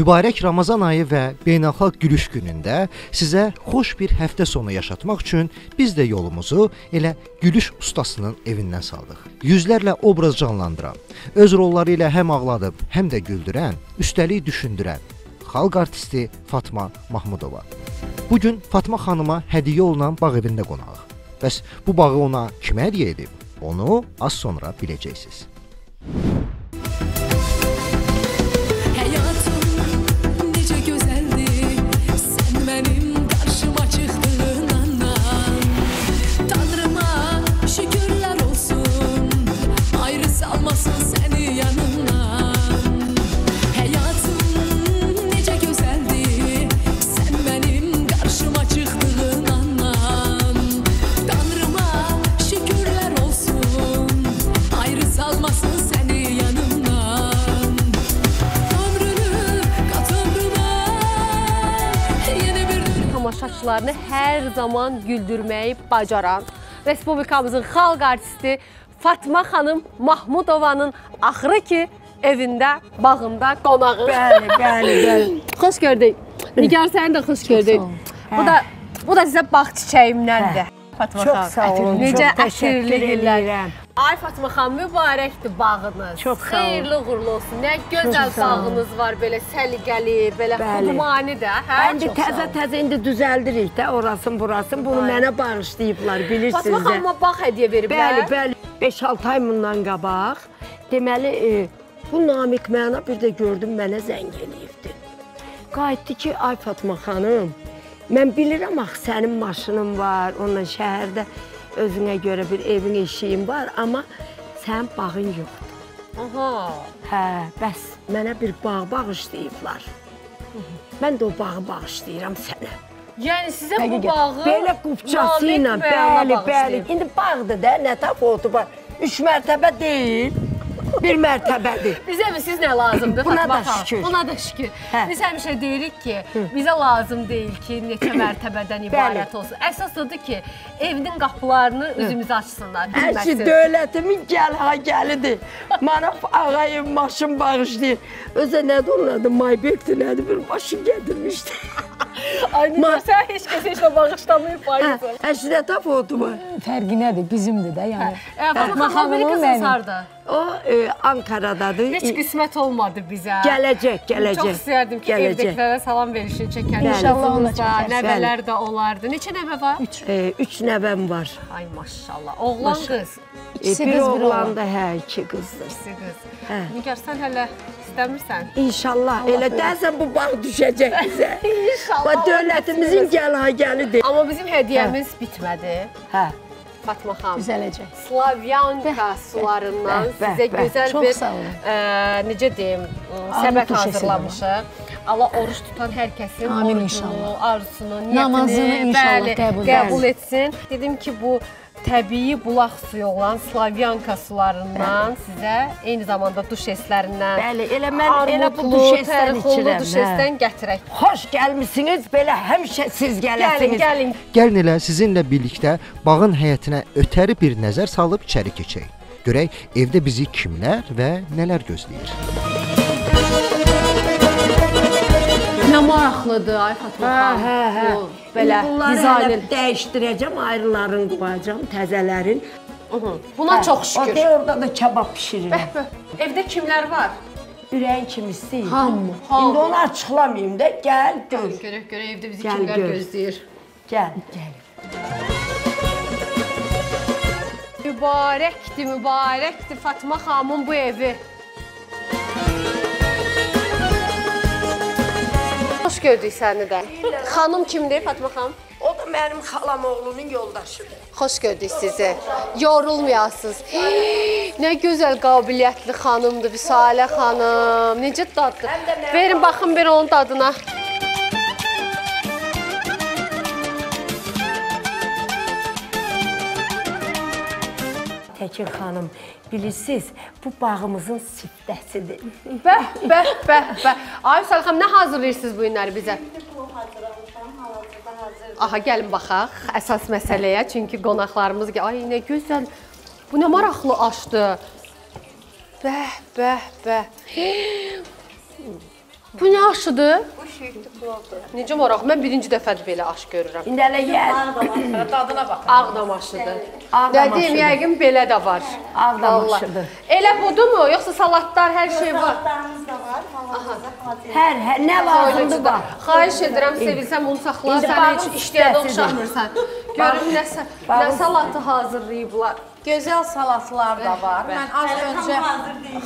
Mübarək Ramazan ayı və Beynəlxalq Gülüş günündə sizə xoş bir həftə sonu yaşatmaq üçün biz də yolumuzu elə Gülüş ustasının evindən saldıq. Yüzlərlə obraz canlandıran, öz rolları ilə həm ağladıb, həm də güldürən, üstəlik düşündürən xalq artisti Fatma Mahmudova. Bu gün Fatma xanıma hədiyyə olunan bağ evində qonağıq. Bəs bu bağı ona kimə hədiyyə edib? Onu az sonra biləcəksiniz. Tamaşaçılarını hər zaman güldürməyi bacaran Respublikamızın xalq artisti Fatma xanım Mahmudovanın axırı ki evində, bağında qonağı. Bəli, bəli, bəli. Xoş gördük. Nigar səni də xoş gördük. Bu da bu da sizə bağ çiçəyimdəndir. Fatma Çox xanım. sağ olun, Necə çox əsirli illər. Ay Fatma xanım, mübarəkdir bağınız. Çox sağ olun. Xeyirli uğurlu olsun. Nə gözəl bağınız var, belə səliqəli, belə xudmani də, hə? İndi təzə-təzə indi düzəldirik də orasın burasın. Bunu Ay. mənə bağışlayıblar, Fatma bilirsiniz də. xanıma bağ hədiyyə veriblər. Bəli, bəli. 5-6 ay bundan qabaq deməli e, bu Namiq mənə bir də gördüm mənə zəng eləyibdi. Qayıtdı ki, ay Fatma xanım, mən bilirəm axı sənin maşının var, onunla şəhərdə özünə görə bir evin eşiyin var, amma sənin bağın yoxdur. Aha. Hə, bəs mənə bir bağ bağışlayıblar. Mən də o bağı bağışlayıram sənə. Yəni sizə bu bağı Belə qupçası ilə, bəli, bəli. İndi bağdır da, nə tafotu var. Üç mərtəbə deyil, bir mərtəbədir. Bizə mi siz nə lazımdır Buna da şükür. Buna da şükür. Hə. Biz həmişə deyirik ki, bizə lazım deyil ki, neçə mərtəbədən ibarət olsun. Əsas odur ki, evinin qapılarını üzümüzə açsınlar. Hər şey dövlətimin gəl ha gəlidir. Mənə ağayım maşın bağışlayır. Özə nədir onun adı? Maybekdir, nədir bir maşın gətirmişdi. Ay, sən heç kəs heç nə bağışlamayıb Hə, faiz. Əşrə tafotu var. Fərqi nədir? Bizimdir də, yəni. Fatma xanım, Amerikasın mənim. harda? O e, Ankaradadır. Heç qismət olmadı bizə. Gələcək, gələcək. Çox istərdim ki, Gələcək. evdəkilərə salam verişi çəkən. İnşallah ona çəkərsən. Nəvələr də olardı. Neçə nəvə var? Üç. E, üç nəvəm var. Ay maşallah. Oğlan qız. E, İkisi bir qız, bir oğlan oğlan. da, hə, iki qızdır. İkisi qız. Hə. Nigar sən hələ istəmirsən? İnşallah elə dəsən bu bağ düşəcək bizə. İnşallah. Və dövlətimizin gəl ha gəlidir. Amma bizim hədiyəmiz bitmədi. Hə. Fatma xanım. Düzələcək. Slavyanka sularından bəh, bəh, sizə bəh. gözəl Çox bir sağ olun. ə, necə deyim, ə, səbət hazırlamışıq. Allah oruç tutan hər kəsin Amin orucunu, inşallah. arzusunu, niyətini Namazını inşallah bəli, qəbul qəbul etsin. Dedim ki, bu təbii bulaq suyu olan Slavyanka sularından sizə eyni zamanda duş eslərindən Bəli, elə mən elə bu duşesdən içirəm. hə. duşesdən gətirək. Xoş gəlmisiniz, belə həmişə siz Gəlin, gələsiniz. gəlin. Gəlin elə sizinlə birlikdə bağın həyətinə ötəri bir nəzər salıb içəri keçək. Görək evdə bizi kimlər və nələr gözləyir. Nə maraqlıdır ay Fatma Hə, xanım. hə, hə. Bu Belə hələ dəyişdirəcəm, ayrılarını qoyacam, təzələrin. Buna Hə, çox O şükür. da orada da kebab bişirirəm. Evdə kimlər var? Ürəyin kimi istəyir. Hamı. İndi onu açıqlamayım da, gəl gör. Görək görək evdə bizi Gəl, kimlər gör. gözləyir. Gəl, gəl. Mübarəkdir, mübarəkdir Fatma xanımın bu evi. Xoş gördük səni də. Xanım kimdir Fatma xanım? O da mənim xalam oğlunun yoldaşıdır. Xoş gördük sizi. Yorulmayasınız. Nə gözəl qabiliyyətli xanımdır Vüsalə xanım. Necə dadlı. Verin baxın bir onun dadına. Təkin xanım, bilirsiniz, bu bağımızın siftəsidir. Bəh, bəh, bəh, bəh. Ay Vüsalə xanım, nə hazırlayırsınız bu günləri bizə? Aha, gəlin baxaq əsas məsələyə. Çünki qonaqlarımız, ay nə gözəl. Bu nə maraqlı aşdı. Bəh, bəh, bəh. Bu nə aşıdır? Bu şehtli plovdur. Necə maraq? Mən birinci dəfədir belə aş görürəm. İndi hələ yer. Dadına bax. Ağdam aşıdır. Aşıdır. yəqin belə də var. Ağdam aşıdır. Elə budurmu? Yoxsa salatlar hər şey var? Salatlarımız da var. Hər, hər nə lazımdır bax. Xahiş edirəm, sevilsən bunu saxla. Sən heç işləyə də üstəsidir. oxşamırsan. Görüm nə, sa- nə salatı hazırlayıblar. Gözəl salatlar da var. Mən az öncə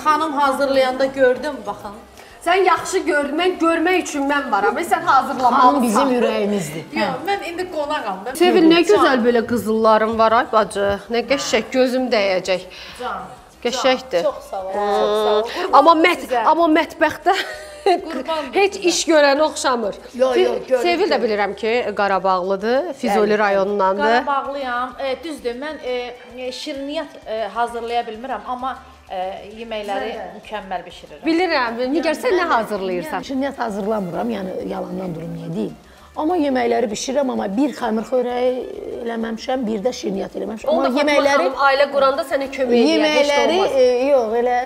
xanım hazırlayanda gördüm, baxın. Sən yaxşı gör, mən görmək üçün mən varam. Sən hazırlamalısan. Xanım bizim ürəyimizdir. Yox, mən indi qonağam. Mən Sevil nə gözəl belə qızılların var ay bacı. Nə qəşəng gözüm dəyəcək. Can. Qəşəngdir. Çox sağ ol. Çox sağ ol. Amma mət amma mətbəxdə heç iş görən oxşamır. Yo, yo, Fi- görür, Sevil də bilirəm ki, Qarabağlıdır, Füzuli rayonundandır. Qarabağlıyam. E, düzdür, mən e, e, şirniyyat e, hazırlaya bilmirəm, amma e, yeməkləri mükəmməl bişirirəm. Bilirəm. Nigar sən nə hazırlayırsan? Şirniyyat hazırlamıram, yəni yalandan durum niyə deyim. Amma yeməkləri bişirirəm, amma bir xəmir xörəyi eləməmişəm, bir də şirniyyat eləməmişəm. Onda Amma yeməkləri yeməkləri ailə quranda sənə kömək edir. yeməkləri e, yox, elə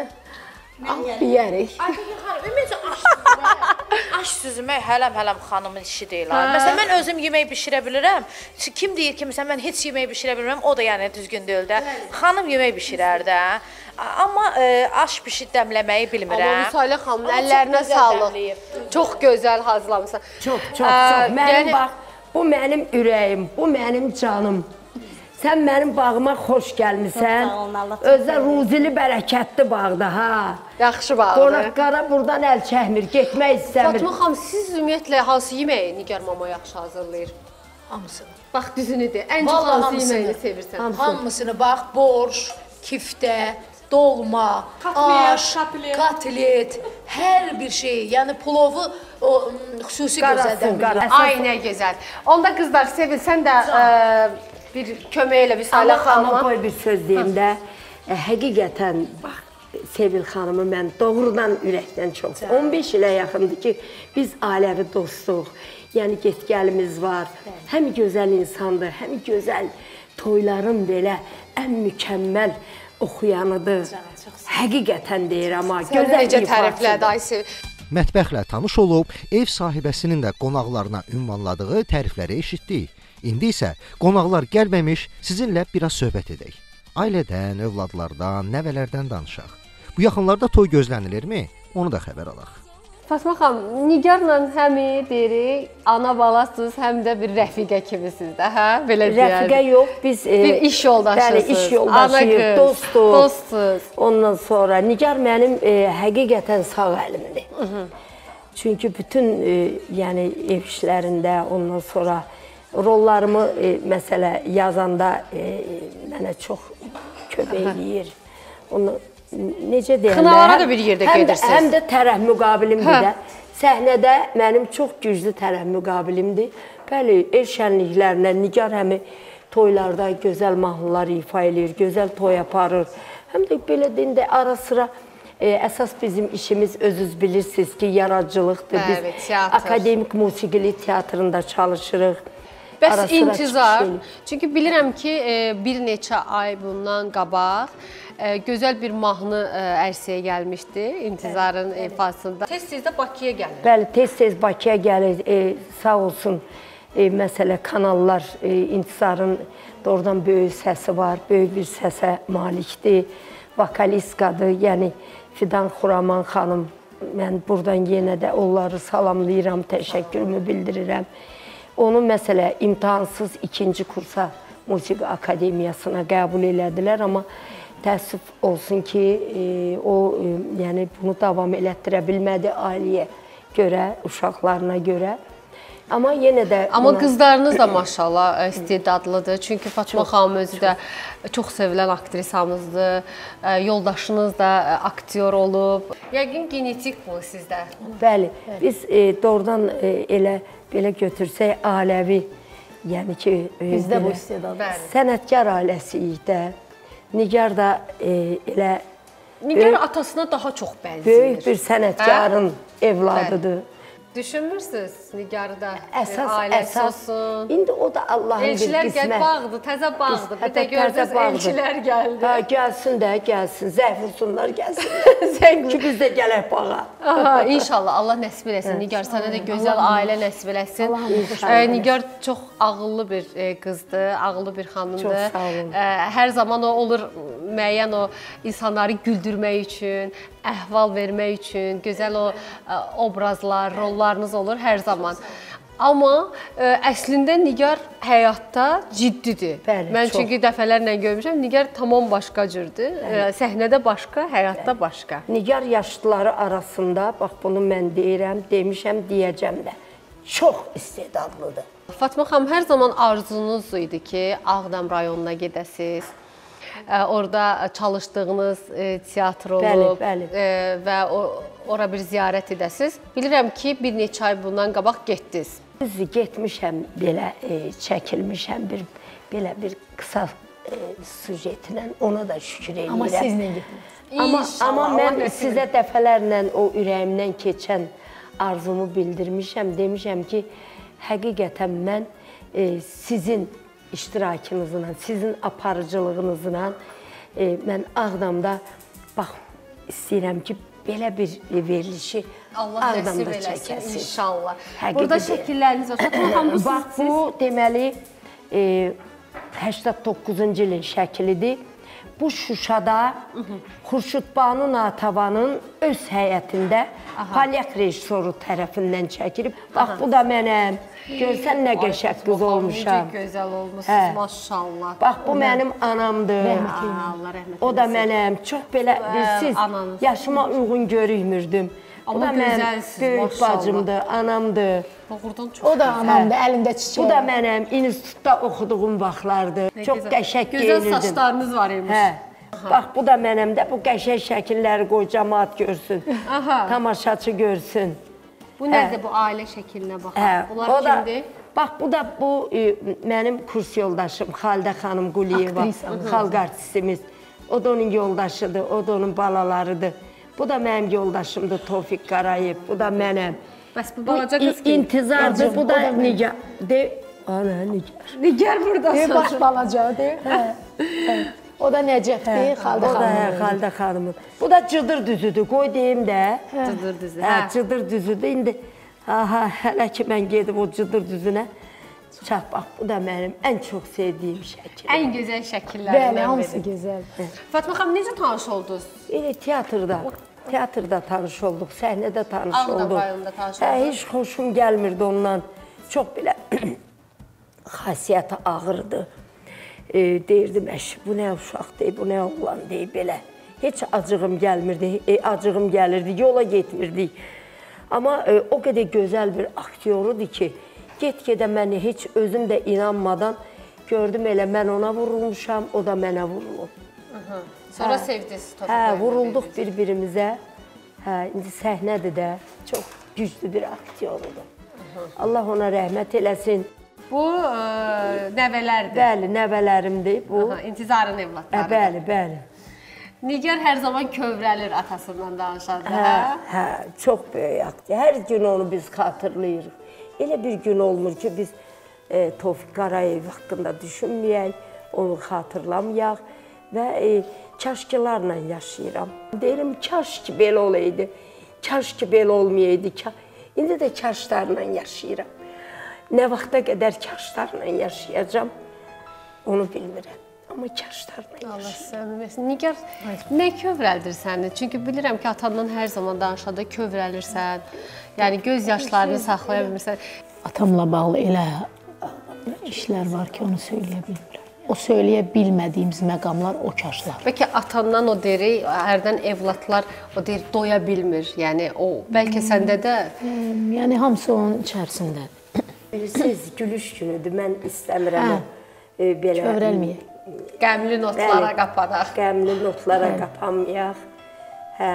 alıb yeyərik. Aytəkin xanım, ümumiyyətlə aş süzmək, aş süzmək hələm-hələm xanımın işi deyil. ha. Məsələn, mən özüm yemək bişirə bilirəm. Ki- Kim deyir ki, məsələn, mən heç yemək bişirə bilmirəm, o da yəni düzgün deyil də. Xanım yemək bişirər də. Amma e, aş bişir dəmləməyi bilmirəm. Amma Müsalə xanımın əllərinə sağlıq. Çox gözəl hazırlamısan. Çox, çox, Ə, çox. Mənim yəni- bax, bu mənim ürəyim, bu mənim canım. Sən mənim bağıma xoş gəlmisən. Özdə ruzili bərəkətli bağda ha. Yaxşı bağlıdır. Qonaqlara buradan əl çəkmir, getmək istəmir. Fatma xanım, siz ümumiyyətlə hansı yeməyi Nigar mama yaxşı hazırlayır? Hamısını. Bax düzünü de. Ən çox hansı hamısını. yeməyi sevirsən? Hamısını bax, borş, kiftə, dolma, aş, kotlet, hər bir şey. Yəni plovu o xüsusi gözəldən qarasın. Ay nə gözəl. Onda qızlar sevil, sən də ə, bir kömək elə bir Salə Amma, amma xanıma. qoy bir söz deyim də. E, həqiqətən bax Sevil xanımı mən doğrudan ürəkdən çox. 15 ilə yaxındır ki, biz ailəvi dostuq. Yəni get-gəlimiz var. Həm gözəl insandır, həm gözəl toyların belə ən mükəmməl oxuyanıdır. Həqiqətən deyirəm ha, Gözəl necə təriflədi ay sevil. Mətbəxlə tanış olub, ev sahibəsinin də qonaqlarına ünvanladığı tərifləri eşitdik. İndi isə qonaqlar gəlməmiş, sizinlə biraz söhbət edək. Ailədən, övladlardan, nəvələrdən danışaq. Bu yaxınlarda toy gözlənilirmi? Onu da xəbər alaq. Fatma xanım, Nigarla həmi deyirik, ana balasınız, həm də bir rəfiqə kimisiniz də, hə? Belə Rəfiqə deyək. yox, biz e, Bir iş yoldaşısınız. Bəli, iş Ana yoldaşıyıq, dostuq. dostsuz. Ondan sonra Nigar mənim e, həqiqətən sağ əlimdir. Çünki bütün e, yəni ev işlərində ondan sonra rollarımı e, məsələ yazanda e, mənə çox kömək eləyir. Onu necə deyirlər? Xınalara da bir yerdə həm də- gedirsiniz. Həm də tərəf müqabilimdir Hə. də. Səhnədə mənim çox güclü tərəf müqabilimdir. Bəli, el şənliklərinə Nigar həmi toylarda gözəl mahnılar ifa eləyir, gözəl toy aparır. Həm də belə deyim də ara sıra e, əsas bizim işimiz özünüz bilirsiniz ki, yaradıcılıqdır. Bəli, Biz teatr. akademik musiqili teatrında çalışırıq. Bəs intizar. Çünki bilirəm ki, e, bir neçə ay bundan qabaq e, gözəl bir mahnı e, ərsəyə gəlmişdi intizarın ifasında. Tez-tez də Bakıya gəlir. Bəli, tez-tez Bakıya gəlir. E, sağ olsun e, məsələ kanallar e, intisarın doğrudan böyük səsi var, böyük bir səsə malikdir. Vokalistkadır, yəni Fidan Xuraman xanım. Mən burdan yenə də onları salamlayıram, təşəkkürümü bildirirəm. Onu məsələ imtahansız ikinci kursa Musiqi Akademiyasına qəbul elədilər, amma təəssüf olsun ki, e, o e, yəni bunu davam elətdirə bilmədi ailəyə görə, uşaqlarına görə. Amma yenə də Amma buna- qızlarınız da maşallah e, istedadlıdır. Çünki Fatma xanım özü də çox sevilən aktrisamızdır. E, Yoldaşınız da e, aktyor olub. Yəqin genetik bu sizdə. Bəli, biz e, doğrudan e, elə belə götürsək ailəvi, yəni ki, e, Bizdə bu istedad. Bəli. sənətkar ailəsiyik də. Nigar da e, elə Nigar atasına daha çox bənzəyir. böyük bir sənətkarın evladıdır. Düşünmürsüz Nigarı da bir Əsas ailəsi əsas. olsun. İndi o da Allahın bir Elçilər gəl qismət. bağdı, təzə bağdı. Bir də gördünüz elçilər gəldi. Ha, gəlsin də, gəlsin. Zəng vursunlar, gəlsinlər. Ki biz də gələk bağa. Aha, inşallah Allah nəsib eləsin. Nigar sənə də gözəl ailə nəsib eləsin. Ə, Nigar çox ağıllı bir e, qızdır, ağıllı bir xanımdır. Çox sağ olun. Ə, Hər zaman o olur müəyyən o insanları güldürmək üçün, əhval vermək üçün, gözəl o ə, obrazlar, rollarınız olur hər zaman. Amma ə, əslində Nigar həyatda ciddidir. Bəli, Mən çox. çünki dəfələrlə görmüşəm, Nigar tamam başqa cürdür. Ə, Səhnədə başqa, həyatda başqa. Nigar yaşlıları arasında, bax bunu mən deyirəm, demişəm, deyəcəm də. Çox istedadlıdır. Fatma xanım, hər zaman arzunuz idi ki, Ağdam rayonuna gedəsiz. Orada çalışdığınız e, teatr olub Bəli, bəli. e, və o, ora bir ziyarət edəsiz. Bilirəm ki, bir neçə ay bundan qabaq getdiniz. Düzdür, getmişəm belə e, çəkilmişəm bir belə bir qısa sujetlə ona da şükür edirəm. Amma siz nə getdiniz? Amma amma mən sizə dəfələrlə o ürəyimdən keçən arzumu bildirmişəm. Demişəm ki, həqiqətən mən e, sizin iştirakınızla, sizin aparıcılığınızla e, mən Ağdamda bax istəyirəm ki, belə bir verilişi Allah Ağdamda çəkəsiz. inşallah. Həqiqi Burada şəkilləriniz xanım, bu Bax bu deməli e, 89-cu ilin şəklidir. Bu Şuşada Xurşudbanu Natavanın öz həyətində Polyak rejissoru tərəfindən çəkilib. Bax bu da mənəm. Görsən nə qəşəng qız olmuşam. Necə gözəl olmusunuz, Hə. maşallah. Bax bu mənim anamdır. Aa, Allah rəhmət O da mənəm. Çox belə bilsiz, ananız. yaşıma uyğun görünmürdüm. Amma da mənim böyük bacımdır, anamdır. Doğrudan çox O da anamdır, əlində çiçək. Bu da mənim institutda oxuduğum vaxtlardır. Nə Çox gözəl. qəşəng Gözəl geyinirdim. saçlarınız var imiş. Hə. Bax bu da mənim də bu qəşəng şəkilləri qoy cəmaət görsün. Aha. Tamaşaçı görsün. Bu nədir bu ailə şəklinə baxaq? Hə. Bunlar o da kimdir? Bax bu da bu e, mənim kurs yoldaşım Xalidə xanım Quliyeva, xalq artistimiz. O da onun yoldaşıdır, o da onun balalarıdır. Bu da mənim yoldaşımdır Tofiq Qarayev, bu da mənəm. Bəs bu balaca qız i- kim? intizardır, bu o da. Nigar. De, ana Nigar. Nigar burada. Deyir, baş balacadır. Hə. Hə. O da Nəcəfdir, Xaldə O da hə. Xalidə xanımın. Bu da cıdır düzüdür, qoy deyim də. Cıdır düzü. Hə, Hə. cıdır düzüdür. İndi aha, hələ ki mən gedib o cıdır düzünə çap bax, bu da mənim ən çox sevdiyim şəkil. Ən gözəl şəkillərindən Bəli, hamısı biri. gözəl. Fatma xanım necə tanış oldunuz? Elə teatrda, teatrda tanış olduq, səhnədə tanış Ağdam olduq. rayonunda tanış Hə, oldunuz. heç xoşum gəlmirdi ondan. Çox belə xasiyyəti ağırdı. E, deyirdim, əş, bu nə uşaqdır, bu nə oğlan deyib belə. Heç acığım gəlmirdi, e, acığım gəlirdi, yola getmirdik. Amma e, o qədər gözəl bir aktyorudur ki, get-gedə məni heç özüm də inanmadan gördüm elə mən ona vurulmuşam, o da mənə vurulub. Sonra sevdiniz Tofiq Hə, vurulduq bir-birimizə. Hə, indi səhnədir də. Çox güclü bir aktyordur. Allah ona rəhmət eləsin. Bu ə, nəvələrdir. Bəli, nəvələrimdir bu. Aha, intizarın Hə, evladları. bəli, bəli. Nigar hər zaman kövrəlir atasından danışanda. Hə, Hə? hə, çox böyük aktyor. Hər gün onu biz xatırlayırıq. Elə bir gün olmur ki, biz e, Tofiq Qarayev haqqında düşünməyək, onu xatırlamayaq və e, kaşkilarla yaşayıram. Deyirəm, kaş ki belə olaydı, kaş ki belə olmayaydı. Ka İndi də kaşlarla yaşayıram. Nə vaxta qədər kaşlarla yaşayacam, onu bilmirəm. Amma kaşlarla Allah yaşayıram. səmimi etsin. Nigar, nə kövrəldir səni? Çünki bilirəm ki, atandan hər zaman danışanda kövrəlirsən. Yəni göz yaşlarını saxlaya bilmirsən. Atamla bağlı elə işlər var ki, onu söyləyə bilmirəm. O söyləyə bilmədiyimiz məqamlar o kaşlar. Bəlkə atandan o deri, hərdən evladlar o deri doya bilmir. Yəni o bəlkə səndə də Yəni hamısı onun içərisindədir. Bilirsiniz, gülüş günüdür. Mən istəmirəm Hə. e, belə Kövrəlməyək. qəmli notlara Bəli. qapadaq. qəmli notlara qapanmayaq. Hə,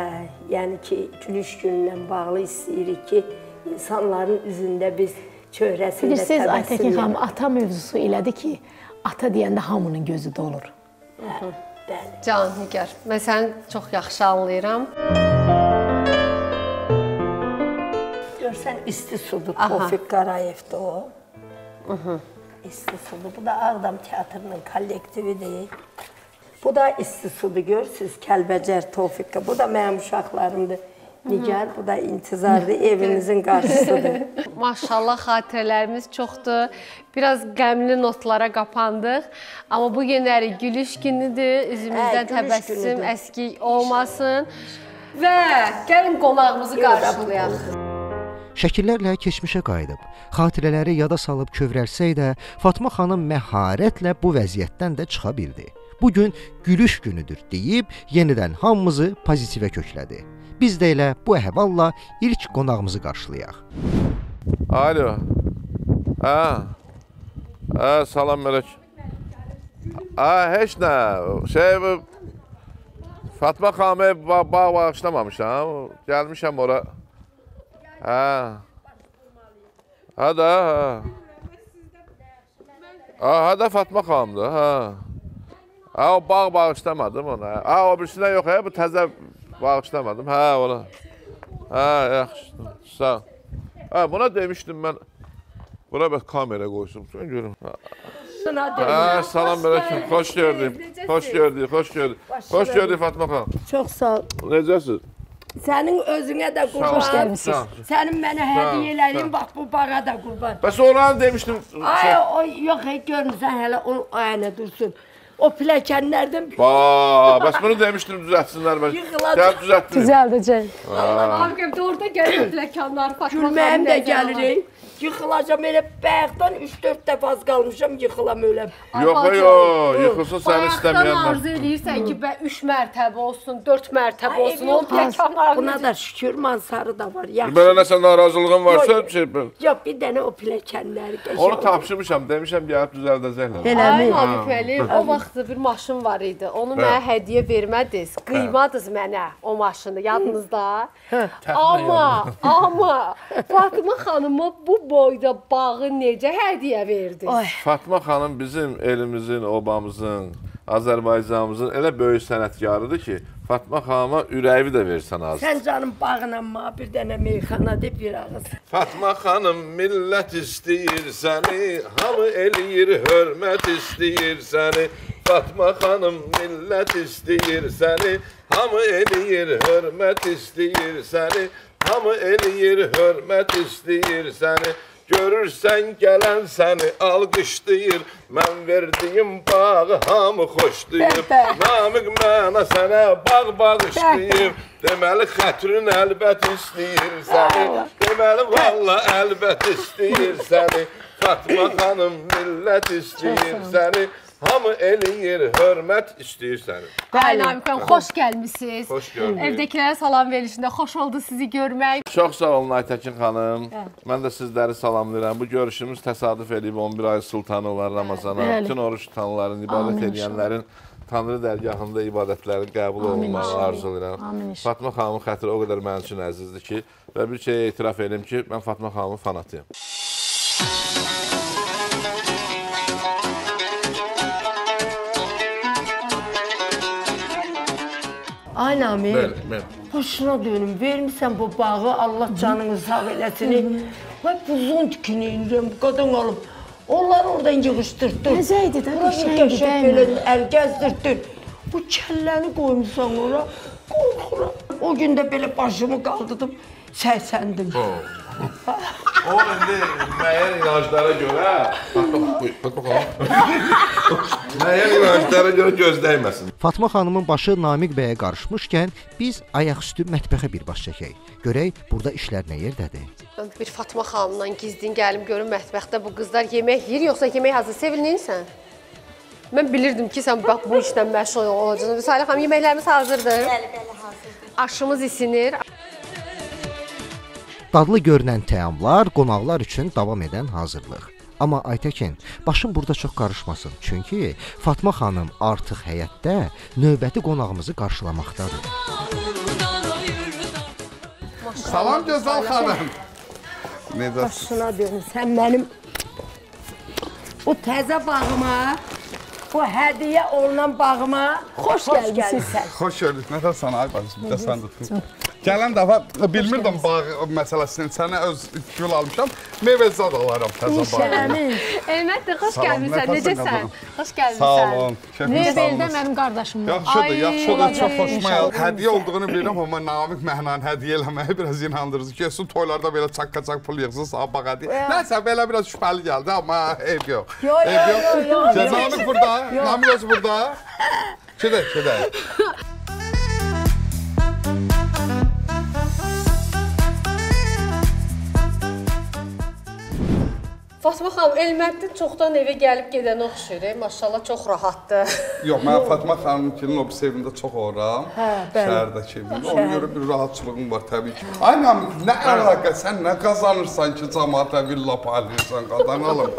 yəni ki, gülüş gününlə bağlı istəyirik ki, insanların üzündə biz çöhrəsində Bilirsiniz, Aytəkin təbəssüm xanım, ata mövzusu elədir ki, ata deyəndə hamının gözü dolur. Bəli. Can Nigar, mən səni çox yaxşı anlayıram. görsən isti sudur. Tofiq Qarayevdir o. İsti sudur. Bu da Ağdam Teatrının kollektividir. Bu da isti sudur görürsüz. Kəlbəcər Tofiq. Bu da mənim uşaqlarımdır. Nigar, bu da intizardır, evinizin qarşısıdır. Maşallah xatirələrimiz çoxdur. Biraz qəmli notlara qapandıq. Amma bu günləri gülüş günüdür. Üzümüzdən Hə, təbəssüm əskik olmasın. Və gəlin qonağımızı qarşılayaq. Şəkillərlə keçmişə qayıdıb, xatirələri yada salıb kövrəlsək də, Fatma xanım məharətlə bu vəziyyətdən də çıxa bildi. Bu gün gülüş günüdür deyib yenidən hamımızı pozitivə köklədi. Biz də elə bu əhvalla ilk qonağımızı qarşılayaq. Alo. Hə. Hə, salam mələk. Hə, heç nə. Şey Fatma xanımı bağ bağışlamamışam. Gəlmişəm ora. Hə. Hə də, hə. Hə, hə də Fatma xanımdır, hə. Hə, o bağ bağışlamadım ona. Hə, o birisinə yox, hə, bu təzə bağışlamadım. Hə, ola. Hə, yaxşı. Sağ ol. Hə, buna demişdim mən. Bura bəs kamera qoysun. Sən görüm. Hə, Şuna hə, salam əleykum. Xoş gördük. Xoş gördük, xoş gördük. Xoş gördük Fatma xanım. Çox sağ ol. Necəsiz? Sənin özünə də qurban. Sənin mənə hədiyyə elədiyin bax bu bağa da qurban. Bəs oranı demişdim. Ay o yox, görmüsən hələ o ayna dursun. O pilləkənlərdən ba, bəs bunu demişdim düzəltsinlər bəs. Yıxılacaq. Gəl düzəltdim. Düzəldəcək. Ağabey orada gəlin pləkanlar Fatma gülməyim də xanım nəzərə gəlir. Yıxılacam elə bayaqdan 3-4 dəfə az qalmışam yıxılam öləm. Yox, yox, yıxılsın səni Bayaqdan istəməyənlər. arzu eləyirsən ki, bə 3 mərtəbə olsun, 4 mərtəbə Ay, olsun. O yox, pləkanlar. Buna da şükür mansarı da var. Yaxşı. Belə nəsə narazılığın varsa, Yox. şey, ben- Yox, bir dənə o pilləkənləri qəşəng. onu tapşırmışam, demişəm gəlib düzəldəcəklər. Ay Namiq müəllim, o vaxt bir maşın var idi. Onu mənə hədiyyə vermədiniz. Qıymadınız mənə o maşını, yadınızda? Amma, amma Fatıma xanıma bu boyda bağı necə hədiyyə verdiniz? Ay. Fatma xanım bizim elimizin, obamızın, Azərbaycanımızın elə böyük sənətkarıdır ki, Fatma xanıma ürəyi də versən az. Sən canım bağına ma bir dənə meyxana de bir ağız. Fatma xanım millət istəyir səni, hamı eləyir hörmət istəyir səni. Fatma xanım millət istəyir səni, hamı eləyir hörmət istəyir səni. Hamı eləyir hörmət istəyir səni. Görürsən gələn səni alqışlayır. Mən verdiyim bağı hamı xoşlayır. Namiq mənə sənə bağ bağışlayır. Deməli xətrin əlbət istəyir səni. Deməli valla əlbət istəyir səni. Fatma xanım millət istəyir səni. Hamı eləyir, hörmət istəyir səni. Namiq müəllim, xoş gəlmisiniz. Xoş gördük. Evdəkilərə salam verilişində xoş oldu sizi görmək. Çox sağ olun Aytəkin xanım. Mən də sizləri salamlayıram. Bu görüşümüz təsadüf edib 11 ay sultanı olan Ramazana. Bütün oruç tutanların, ibadət edənlərin Tanrı dərgahında ibadətlərin qəbul olunmağı arzulayıram. Fatma xanımın xətri o qədər mənim üçün əzizdir ki, və bir şey etiraf edim ki, mən Fatma xanımın fanatıyam. Ay Nami, Bəli, bəli. hoşuna dönüm. Vermirsən bu bağı, Allah canını sağ eləsin. Vay buzun tikini inirəm, qadın alıb. Onlar oradan yığışdırtdın. Təzə idi də, Bura qəşəng bir idi, qəşəng dəymə. belə əl gəzdirdin. Bu kəlləni qoymusan ora, qorxuram. O gün də belə başımı qaldırdım, səsəndim. O indi müəyyən inanclara görə, müəyyən inanclara görə göz dəyməsin. Fatma xanımın başı Namiq bəyə qarışmışkən biz ayaqüstü mətbəxə bir baş çəkək. Görək burada işlər nə yerdədir. Mən bir Fatma xanımdan gizlin gəlim görüm mətbəxdə bu qızlar yemək yeyir yoxsa yemək hazır sevilinsən? Mən bilirdim ki, sən bax bu işlə məşğul olacaqsan. Salih xanım yeməklərimiz hazırdır. Bəli, bəli, hazırdır. Aşımız isinir. Dadlı görünən təamlar qonaqlar üçün davam edən hazırlıq. Amma Aytəkin, başın burada çox qarışmasın. Çünki Fatma xanım artıq həyətdə növbəti qonağımızı qarşılamaqdadır. Salam gözəl xanım. Necəsiz? Başına dönüm, sən mənim bu təzə bağıma, bu hədiyyə olunan bağıma xoş gəlmisən. Xoş gördük. Necəsən ay bacım? Bir də sən də tut. Gələn dəfə bilmirdim bağ məsələsini. Sənə öz gül almışam. Meyvə zad alaram təzə bağ. Elmətdir, xoş Salam, gəlmisən. Necəsən? Xoş gəlmisən. Sağ olun. Olun. mənim qardaşım var. Yaxşıdır, yaxşıdır. Çox xoşuma gəldi. Hədiyyə olduğunu bilirəm, amma Namiq məhnən hədiyyə eləməyi biraz inandırıcı. Kesin toylarda belə çaqqa-çaq pul yığsın, sağ bax hədiyyə. Nəsə belə biraz şübhəli gəldi, amma eyb yox. Yo, yo, Eyb yo, yo, yo. Şey, Namiq burada, Namiq özü burada. Gedək, gedək. Fatma xanım, Elmətdir çoxdan evə gəlib gedənə oxşuyur. e, Maşallah çox rahatdır. Yox, mən Fatma xanımkinin o pis evində çox oram. Hə, bəli. Şəhərdəki evində. Ona görə bir rahatçılığım var təbii ki. Ay Namiq, nə əlaqə, sən nə qazanırsan ki, cəmaata villa paylayırsan, qadan alım.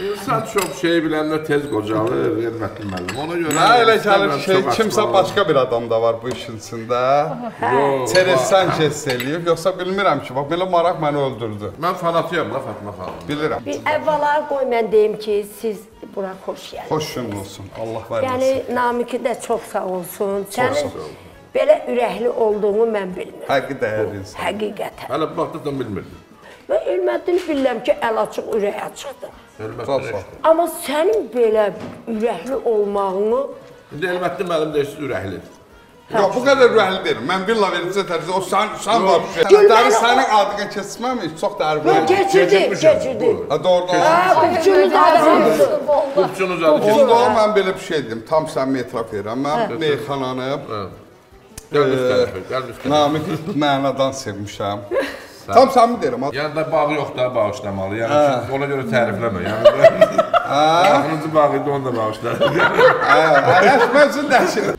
İnsan çox şey biləndə tez qocalır, hörmətli müəllim. Ona görə Nə elə gəlir ki, kimsə başqa bir adam da var bu işin içində. Yox, Teresan kes eləyib, yoxsa bilmirəm ki, bax belə maraq məni öldürdü. Mən fanatıyam da Fatma xanım. Bilirəm. Əvvəla qoy mən deyim ki, siz bura xoş gəldiniz. Xoş gün olsun. Allah var Yəni olsun. Namiki də çox sağ olsun. sağ Sənin ol. belə ürəkli olduğunu mən bilmirəm. Həqiqi dəyərli insan. Həqiqətən. Hələ bu vaxtda da bilmirdim. Və Elməddin bilirəm ki, əl açıq, ürək açıqdır. Çox sağ ol. Amma sənin belə ürəkli olmağını İndi Elmətli müəllim deyirsiniz ürəkli. Yox, bu qədər ürəkli deyirəm. Mən villa verimcə tərzdə o sən sən var. Dəri sənin adına keçməmiş, çox dəri Yox, var. keçirdi, Keçirmişəm, keçirdi. buyurun. Ha. Qupçunuz adamdır. Qupçunuz adı Onda mən belə bir şey dedim. Tam səmimi etiraf edirəm. Mən meyxananı Gəl üst tərəfə, gəl üst tərəfə. Namiq mənadan sevmişəm. Tam səmimi deyirəm. ha. Yəni da bağı yox da bağışlamalı. Yəni ona görə tərifləmə. Yəni bağı idi onu da bağışla. Hə, ərəşmə üçün dəhşət.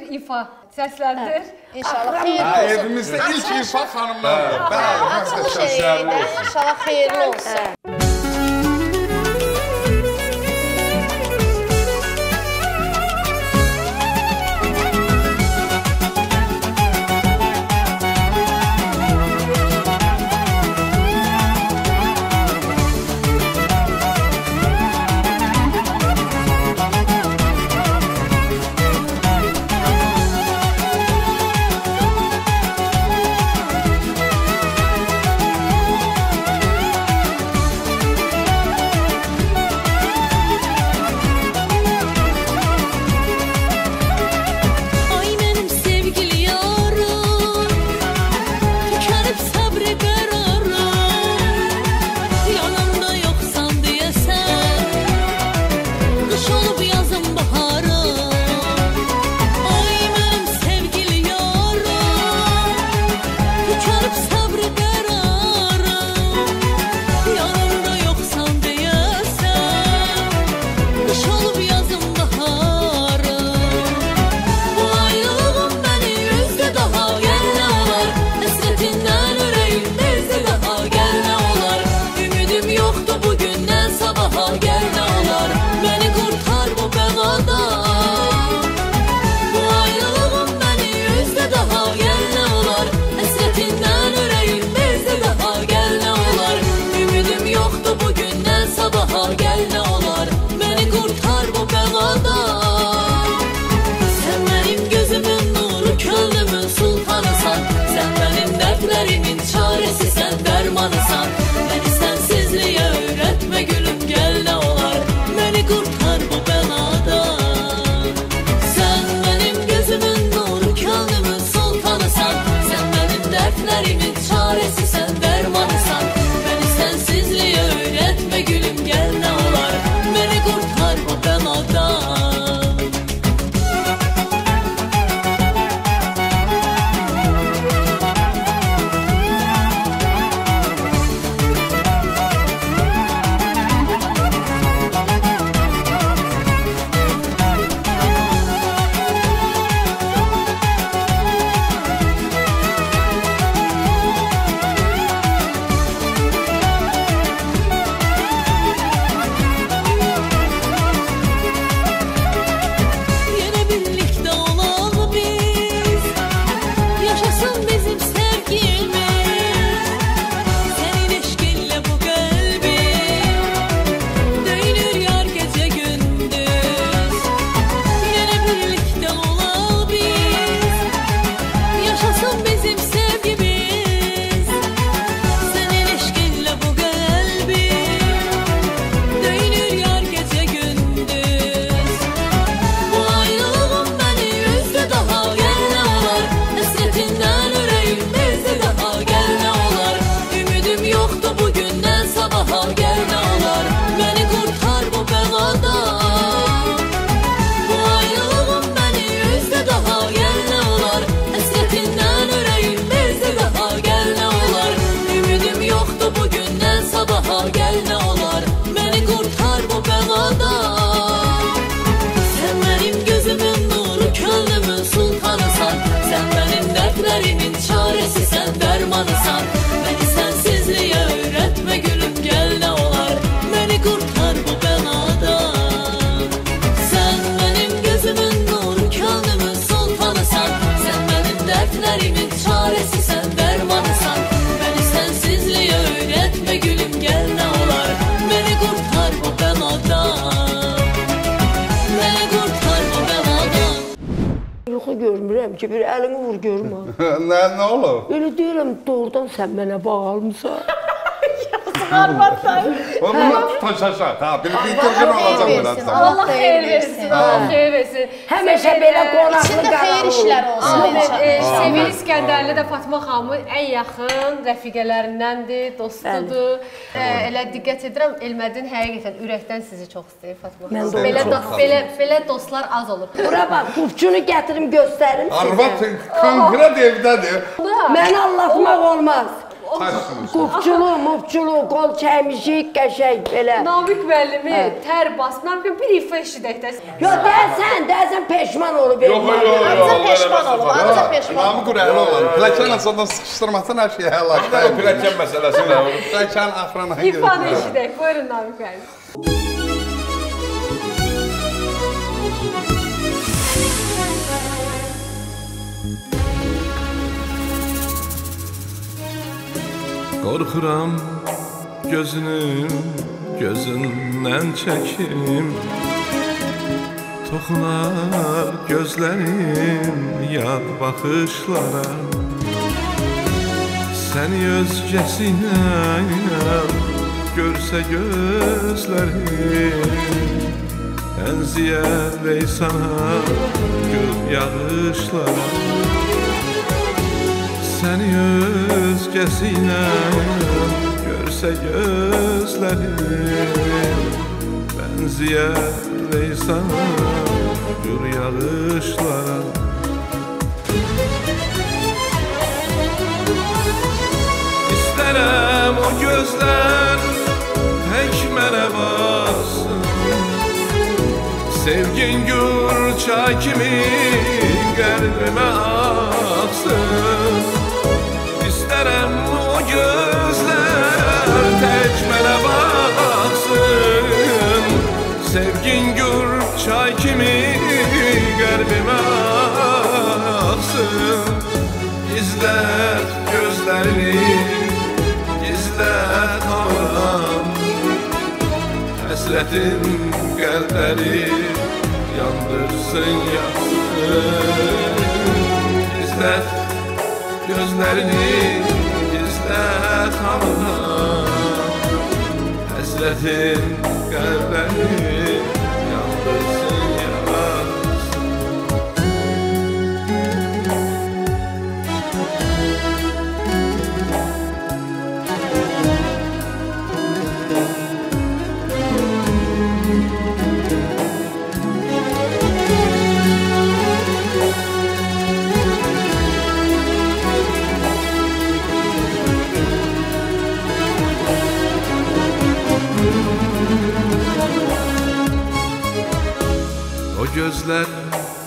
Bir ifa səsləndir. İnşallah xeyirli olsun. evimizdə ilk İrfan xanımlardır. Bəli, Açılış şeydə inşallah xeyirli olsun. Deyirəm ki, bir əlini vur görüm. ha. Nə nə olub? Elə deyirəm, doğrudan sən mənə bağalmısan. Onu taşaşaq. Ha, bir bir token olacaq da. Allah xeyir versin, Allah xeyir versin. Həmişə belə qonaqlı İçində xeyir işlər olsun. Sevil İskəndərli də Fatma xanımın ən yaxın rəfiqələrindəndir, dostudur. E, elə diqqət edirəm, Elmədin həqiqətən ürəkdən sizi çox istəyir Fatma Mən xanım. də Belə belə belə dostlar az olur. Bura bax, qufçunu gətirim göstərim Arvad sizə. konkret evdədir. Məni allatmaq olmaz. Qufçulu, mufçulu, qol çəkmişik, qəşəng belə. Namiq müəllimi tər basmam ki, bir ifa eşidək də. Yo, deyəsən, deyəsən peşman olub. Yox, yox, yox. Ancaq peşman olub, ancaq peşman olub. Namı quraylı olan. Pləkan asadan sıxışdırmasan hər şey həlak. O pilləkən məsələsi nə olur? Pləkan axrana İfanı eşidək. Buyurun Namiq müəllim. Qorxuram gözünüm gözündən çəkim Toxunar gözlərim yad baxışlara Səni özgəsinə görsə gözlərim Bənziyər sana göz yağışlara Səni özgəsinə görsə gözlərim Bənziyər sana gür yağışlara İstərəm o gözlər tək mənə bassın Sevgin gür çay kimi qəlbimə axsın Hasretin kalpleri yandırsın yansın İster gözlerini ister hanına Hasretin kalpleri O gözler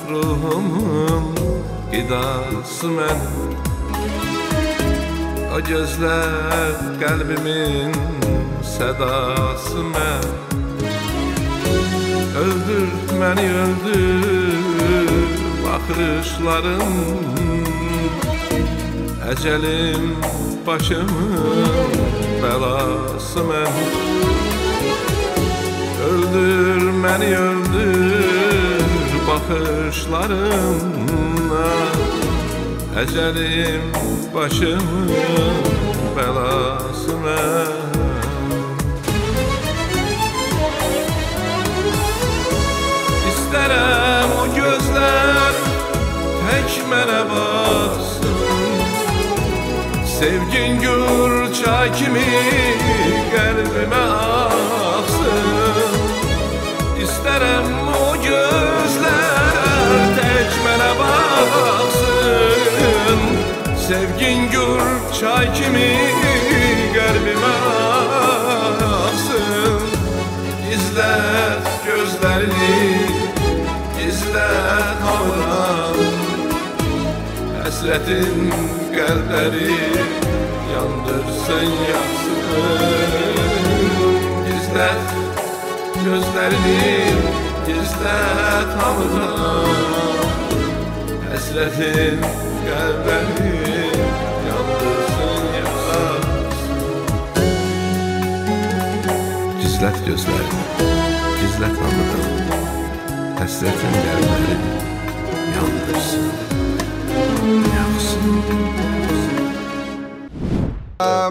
ruhumun qidası mənim O gözlər qəlbimin sədası mən Öldür məni öldür baxışların. Əcəlim başımın bəlası mən Öldür məni öldür baxışlarınla Əcəlim başımın bəlası mən İstərəm o gözlər tək mənə baxsın Sevgin gür çay kimi qəlbimə axsın İstərəm Sevgin gür çay kimi Garbime aksın İzler gözlerini İzler havdan Hasretin kalpleri Yandırsın yaksın İzler gözlerini İzler havdan Hasretin Gizlət gözlərini, gizlət hamıdan Həsrətin qəlbləri yandırsın.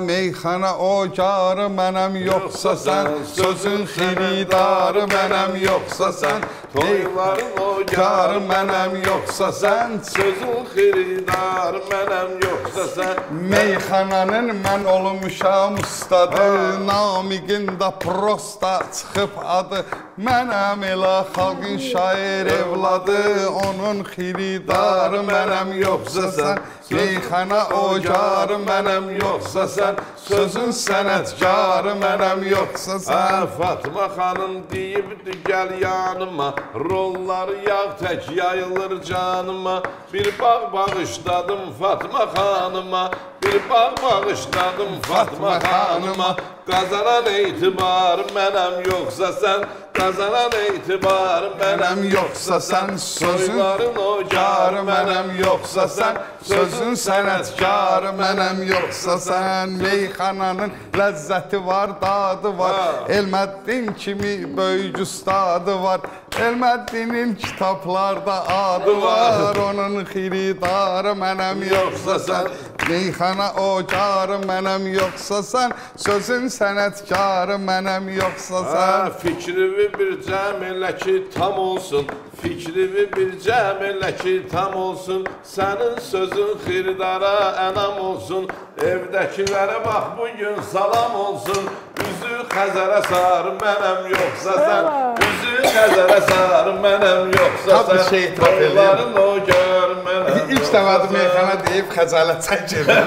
Meyxana ocarı mənəm yoxsa sən Sözün xiridarı mənəm yoxsa sən Toyların Ocarı mənəm yoxsa sən? Sözün xiridarı mənəm yoxsa sən? Meyxananın mən olmuşam ustadı Namiqin da prosta çıxıb adı Mənəm elə xalqın şair evladı Onun xiridarı mənəm yoxsa sən Meyxana ocarı mənəm yoxsa sən Sözün sənətkarı mənəm yoxsa sən Fatma xanım deyibdi gəl yanıma Rolları yağ tək yayılır canıma. Bir bağ bağışladım Fatma xanıma Bir bağ bağışladım Fatma xanıma Qazanan etibar mənəm yoxsa sən Qazanan etibar mənəm yoxsa sən sözün ocarı mənəm yoxsa sən Sözün sənətkarı mənəm yoxsa sən Meyxananın ləzzəti var, dadı var. Elməddin kimi böyük ustadı var Elməddinin kitablarda adı var Onun xiridarı mənəm yoxsa sən. Meyxana ocarı mənəm yoxsa sən. Sözün sənətkarı mənəm yoxsa sən. Hə, fikrimi bir cəm elə ki tam olsun. Fikrimi bir cəm elə ki tam olsun. Sənin sözün xirdara ənam olsun Evdəkilərə bax bu gün salam olsun Üzü xəzərə sarı mənəm yoxsa sən Üzü xəzərə sarı mənəm yoxsa sən şey etiraf edeyim. Toyların o gör mənəm İlk dəfədir meyxana deyib xəcalət çəkirəm.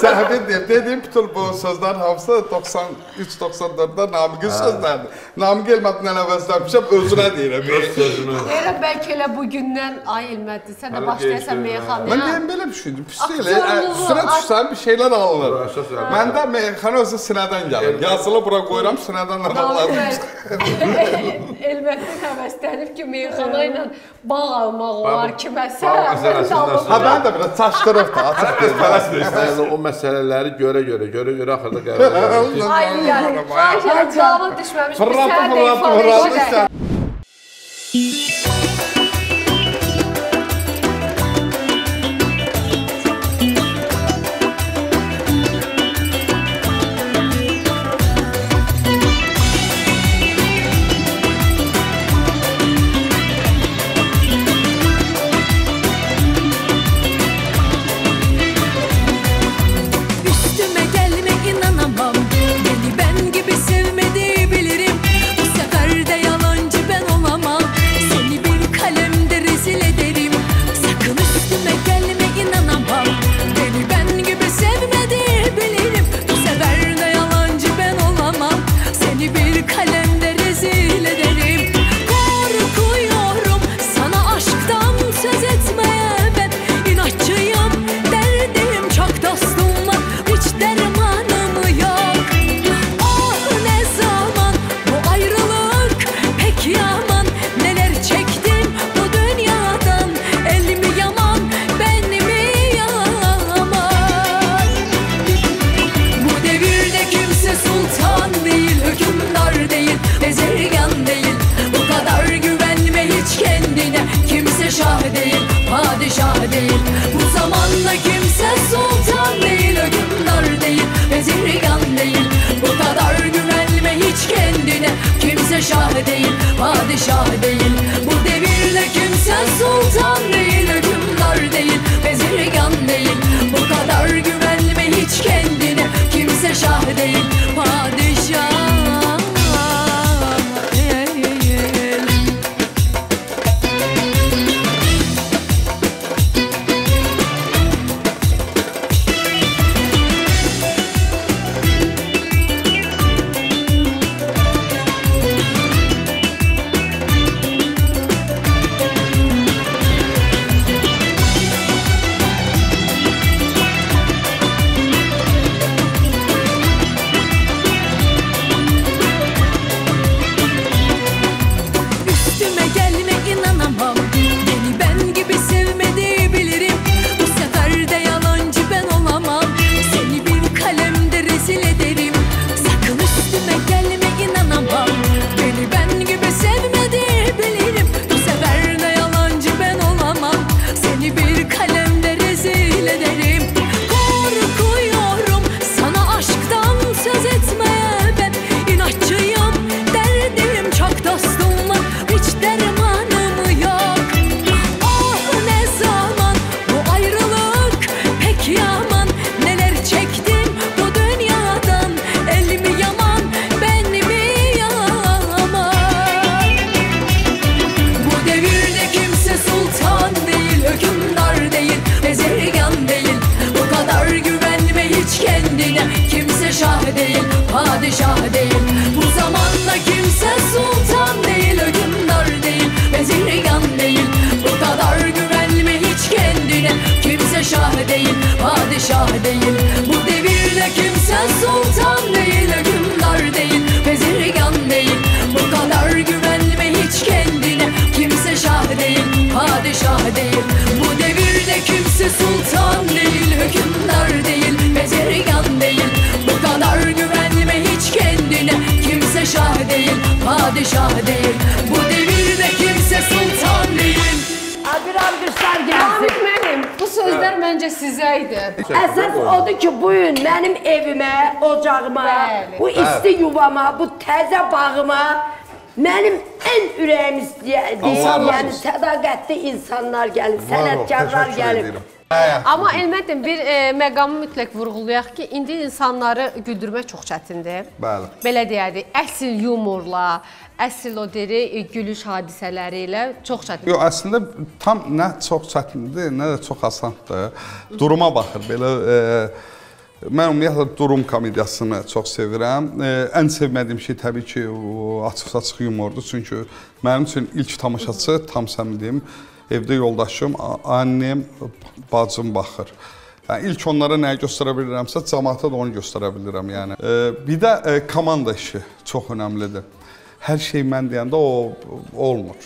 Səhvi deyib, dediyim bütün bu sözlərin hamısı 93-94-də Namiqin sözləridir. Namiq Elməddən əvəzləmişəm, özünə deyirəm. Öz sözünü Elə bəlkə elə bu gündən ay ilmədi. Sən də başlayasan hə. Mən meyxanaya. deyim belə bir şeydir, pis deyil. Üstünə ak- düşsən bir şeylər alınır. Məndə meyxana özü sinədən gəlir. Yazılı bura qoyuram, sinədən alırlar. Elbəttə həvəslənib ki, meyxana ilə bağ almaq olar kiməsə. Ha mən də biraz çaşdırıb da, açıq. Yəni o məsələləri görə görə görə görə axırda qərar verir ki, Ay, yəni, cavab düşməmiş Fırlatdı, fırlatdı, fırlatdı. Değil, padişah değil. Padişah değil Bu devirde kimse sultan değil Bir alqışlar gəlsin. Mənim. Bu sözlər məncə sizə idi. Əsas odur ki, bu gün mənim evimə, ocağıma, Bəli. bu isti yuvama, bu təzə bağıma mənim ən ürəyim istəyən, yəni sədaqətli insanlar gəlib, sənətkarlar gəlib. Amma Elməttin bir e, məqamı mütləq vurğulayaq ki, indi insanları güldürmək çox çətindir. Bəli. Belə deyərik, əsl yumorla, əsl o deri e, gülüş hadisələri ilə çox çətindir. Yox, əslində tam nə çox çətindir, nə də çox asandır. Duruma baxır. Belə e, mən ümumiyyətlə durum komediyasını çox sevirəm. E, ən sevmədiyim şey təbii ki, açıq-saçıq yumordur. Çünki mənim üçün ilk tamaşaçı tam sən deyim, evdə yoldaşım, annem, bacım baxır. Yəni ilk onlara nəyi göstərə bilirəmsə, cəmaata da onu göstərə bilirəm. Yəni e, bir də e, komanda işi çox əhəmilidir. Hər şey mən deyəndə o olmur.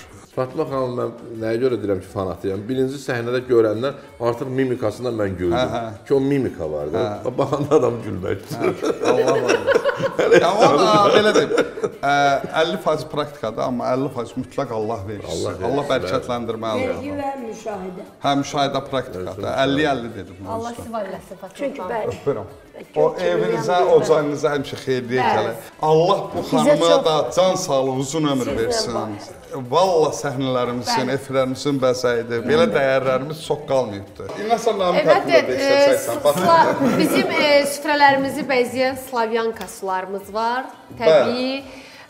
Fatma xanım mən nəyə görə deyirəm ki, fanatıyam? Birinci səhnədə görəndən artıq mimikasından mən güldüm. Hə, hə. Ki o mimika var da. Baxanda adam gülmək istəyir. Allah Allah. ya o da belə deyim. Ə, 50% praktikadır, amma 50% mütləq Allah verir. Allah Allah, bərəkətləndirməlidir. Vergi və müşahidə. Hə, müşahidə praktikadır. 50-50 dedim. Allah sizi var eləsin Fatma. Çünki bəli. Öpürəm. O evinizə, ocağınıza həmişə xeyirliyə gəlir. Allah bu xanıma da can sağlığı, uzun ömür versin. Valla səhnələrimizin, efirlərimizin bəzəyidir. Belə dəyərlərimiz çox qalmayıbdı. İnəsən namı Evet, haqqında evet. da istəsəksən. Bax. sla- bizim e, süfrələrimizi bəzəyən slavyanka sularımız var. Təbii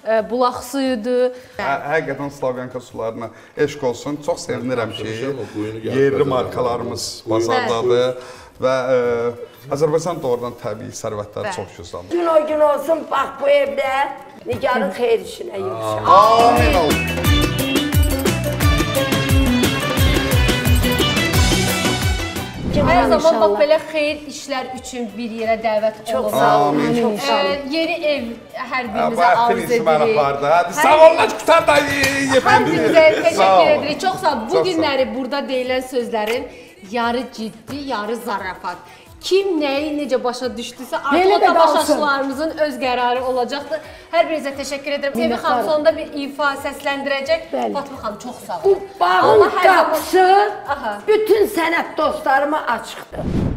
e, bulaq suyudur. Hə- Həqiqətən Slavyanka sularına eşq olsun. Çox sevinirəm ki, yerli markalarımız bazardadır və ə, Azərbaycan doğrudan təbii sərvətləri çox gözəldir. Gün o gün olsun, bax bu evdə Nigarın xeyir işinə yığışır. Amin olsun. Hər zaman bax belə xeyir işlər üçün bir yerə dəvət olunur. Amin. Çox sağ olun. E, yeni ev hər birimizə arz edirik. apardı. Hadi Hər- sağ olun, qutar da Hər yefəndi. birinizə təşəkkür edirik. Çox sağ olun. Bu günləri burada deyilən sözlərin yarı ciddi, yarı zarafat. Kim nəyi necə başa düşdüsə, artıq o də qalsın. tamaşaçılarımızın öz qərarı olacaqdır. Hər birinizə təşəkkür edirəm. Sevi xanım sonunda bir ifa səsləndirəcək. Bəli. Fatma xanım çox sağ Bu olun. bağın Allah hər zaman- qapısı bütün sənət dostlarıma açıqdır.